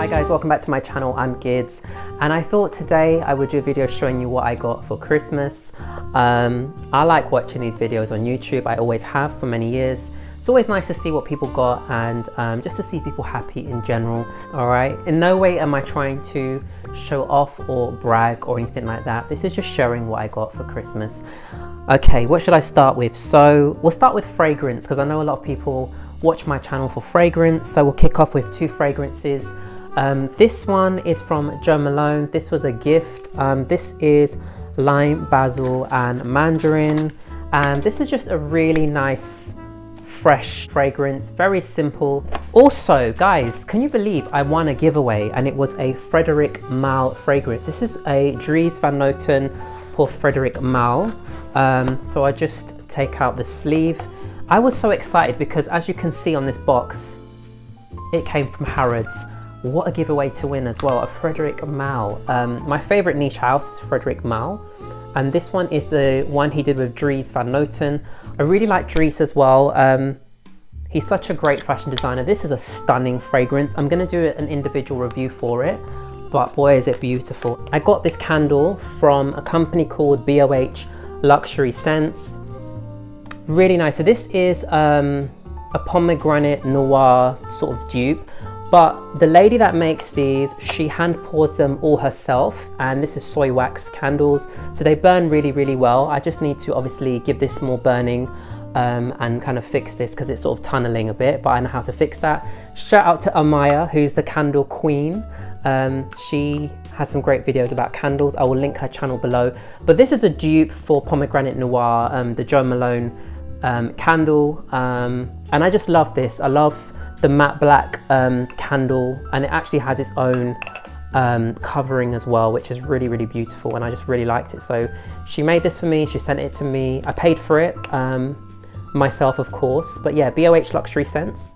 Hi guys, welcome back to my channel, I'm Gids and I thought today I would do a video showing you what I got for Christmas. Um, I like watching these videos on YouTube, I always have for many years. It's always nice to see what people got and um, just to see people happy in general, all right? In no way am I trying to show off or brag or anything like that. This is just showing what I got for Christmas. Okay, what should I start with? So we'll start with fragrance because I know a lot of people watch my channel for fragrance. So we'll kick off with two fragrances. Um, this one is from Jo Malone. This was a gift. Um, this is lime, basil and mandarin. And this is just a really nice fresh fragrance, very simple. Also, guys, can you believe I won a giveaway and it was a Frederic Malle fragrance. This is a Dries Van Noten for Frederic Malle. Um, so I just take out the sleeve. I was so excited because as you can see on this box, it came from Harrods. What a giveaway to win as well, a Frederic Malle. Um, my favorite niche house is Frederic Malle. And this one is the one he did with Dries Van Noten. I really like Dries as well. Um, he's such a great fashion designer. This is a stunning fragrance. I'm gonna do an individual review for it, but boy is it beautiful. I got this candle from a company called BOH Luxury Scents. Really nice. So this is um, a pomegranate noir sort of dupe. But the lady that makes these, she hand pours them all herself and this is soy wax candles. So they burn really, really well. I just need to obviously give this more burning um, and kind of fix this because it's sort of tunneling a bit, but I know how to fix that. Shout out to Amaya, who's the candle queen. Um, she has some great videos about candles. I will link her channel below. But this is a dupe for Pomegranate Noir, um, the Jo Malone um, candle. Um, and I just love this. I love the matte black um, candle and it actually has its own um, covering as well, which is really, really beautiful. And I just really liked it. So she made this for me, she sent it to me. I paid for it um, myself, of course. But yeah, BOH Luxury Scents.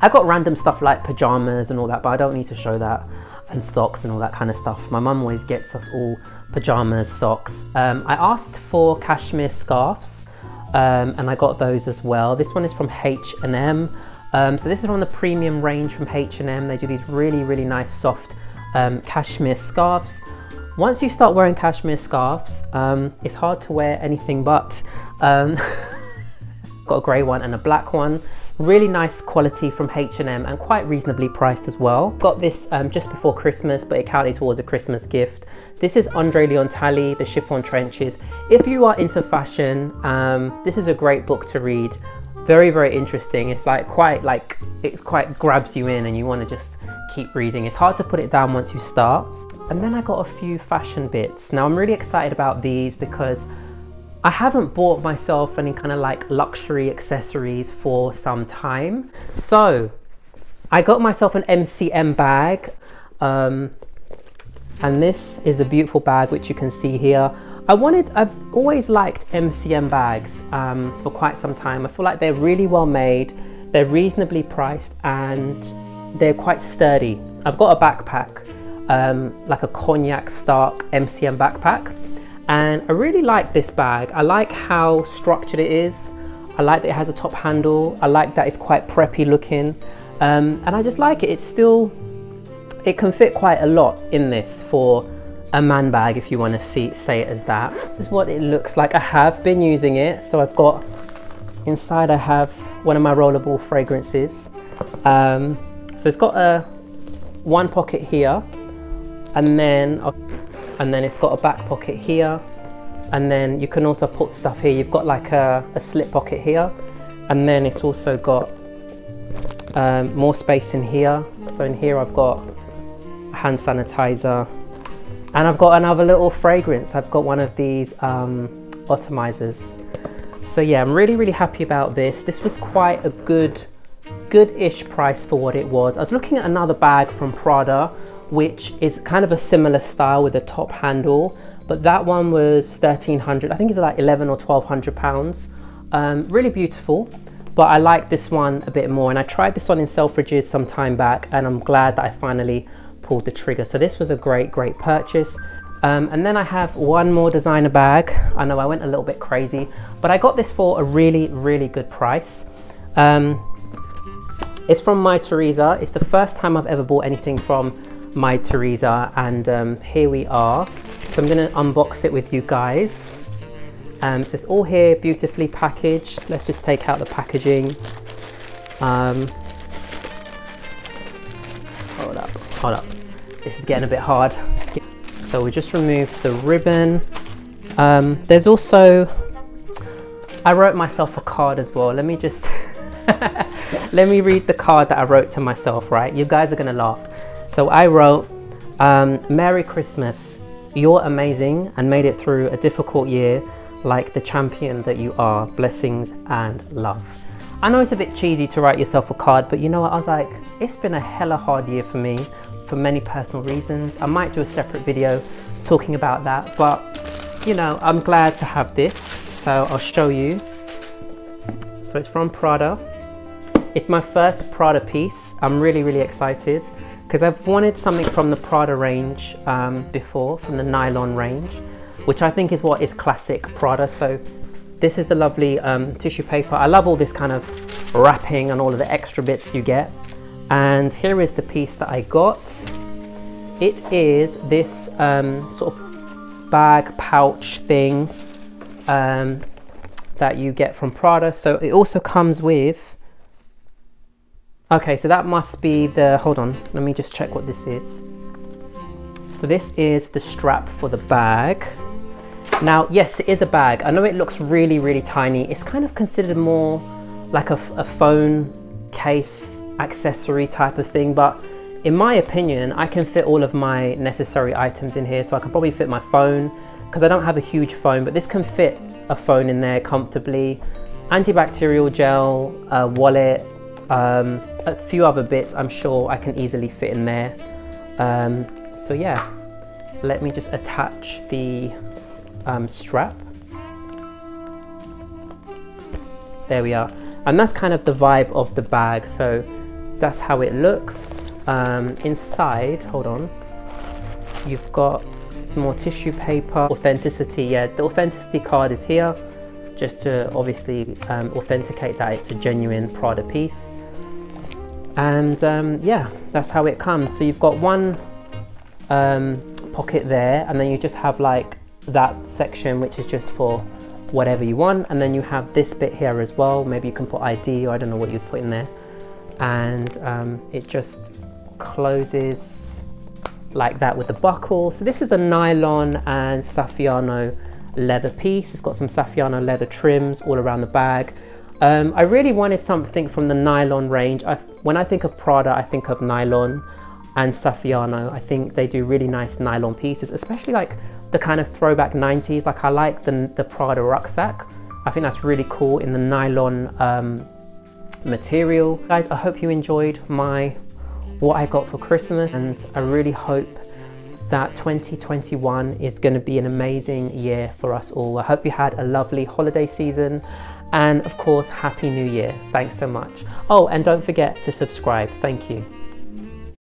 I got random stuff like pajamas and all that, but I don't need to show that and socks and all that kind of stuff. My mum always gets us all pajamas, socks. Um, I asked for cashmere scarves um, and I got those as well. This one is from H&M. Um, so this is from the premium range from H&M. They do these really, really nice soft um, cashmere scarves. Once you start wearing cashmere scarves, um, it's hard to wear anything but. Um, got a grey one and a black one. Really nice quality from H&M and quite reasonably priced as well. Got this um, just before Christmas, but it counted towards a Christmas gift. This is Andre Leon Talley, The Chiffon Trenches. If you are into fashion, um, this is a great book to read very very interesting. It's like quite like it quite grabs you in and you want to just keep reading. It's hard to put it down once you start. And then i got a few fashion bits. Now i'm really excited about these because i haven't bought myself any kind of like luxury accessories for some time. So i got myself an mcm bag um, and this is a beautiful bag which you can see here I wanted, I've always liked MCM bags um, for quite some time. I feel like they're really well made, they're reasonably priced and they're quite sturdy. I've got a backpack, um, like a Cognac Stark MCM backpack. And I really like this bag. I like how structured it is. I like that it has a top handle. I like that it's quite preppy looking. Um, and I just like it. It's still, it can fit quite a lot in this for a man bag if you want to see say it as that. This is what it looks like. I have been using it. So I've got, inside I have one of my rollerball fragrances. Um, so it's got a one pocket here and then, and then it's got a back pocket here. And then you can also put stuff here. You've got like a, a slip pocket here. And then it's also got um, more space in here. So in here I've got hand sanitizer, and I've got another little fragrance. I've got one of these um, atomizers. So yeah, I'm really, really happy about this. This was quite a good, good-ish price for what it was. I was looking at another bag from Prada, which is kind of a similar style with a top handle, but that one was 1300. I think it's like 11 or 1200 pounds. Um, really beautiful, but I like this one a bit more. And I tried this one in Selfridges some time back, and I'm glad that I finally pulled the trigger. So this was a great, great purchase. Um, and then I have one more designer bag. I know I went a little bit crazy, but I got this for a really, really good price. Um, It's from Mytheresa. It's the first time I've ever bought anything from Mytheresa and um, here we are. So I'm gonna unbox it with you guys. Um, so it's all here beautifully packaged. Let's just take out the packaging. Um, hold up, hold up. This is getting a bit hard. So we just removed the ribbon. Um, there's also, I wrote myself a card as well. Let me just, let me read the card that I wrote to myself, right? You guys are gonna laugh. So I wrote, um, Merry Christmas. You're amazing and made it through a difficult year like the champion that you are. Blessings and love. I know it's a bit cheesy to write yourself a card, but you know what? I was like, it's been a hella hard year for me for many personal reasons. I might do a separate video talking about that, but you know, I'm glad to have this. So I'll show you. So it's from Prada. It's my first Prada piece. I'm really, really excited because I've wanted something from the Prada range um, before, from the nylon range, which I think is what is classic Prada. So this is the lovely um, tissue paper. I love all this kind of wrapping and all of the extra bits you get. And here is the piece that I got. It is this um, sort of bag pouch thing um, that you get from Prada. So it also comes with, okay, so that must be the, hold on, let me just check what this is. So this is the strap for the bag. Now, yes, it is a bag. I know it looks really, really tiny. It's kind of considered more like a, a phone case accessory type of thing, but in my opinion, I can fit all of my necessary items in here. So I can probably fit my phone because I don't have a huge phone, but this can fit a phone in there comfortably. Antibacterial gel, a wallet, um, a few other bits I'm sure I can easily fit in there. Um, so yeah, let me just attach the um, strap. There we are. And that's kind of the vibe of the bag. So that's how it looks. Um, inside, hold on, you've got more tissue paper, authenticity, yeah, the authenticity card is here, just to obviously um, authenticate that it's a genuine Prada piece. And um, yeah, that's how it comes. So you've got one um, pocket there, and then you just have like that section, which is just for whatever you want. And then you have this bit here as well. Maybe you can put ID, or I don't know what you'd put in there and um, it just closes like that with the buckle. So this is a nylon and Saffiano leather piece. It's got some Saffiano leather trims all around the bag. Um, I really wanted something from the nylon range. I, when I think of Prada, I think of nylon and Saffiano. I think they do really nice nylon pieces, especially like the kind of throwback 90s. Like I like the, the Prada rucksack. I think that's really cool in the nylon um, material. Guys, I hope you enjoyed my what I got for Christmas and I really hope that 2021 is going to be an amazing year for us all. I hope you had a lovely holiday season and of course, Happy New Year. Thanks so much. Oh, and don't forget to subscribe. Thank you.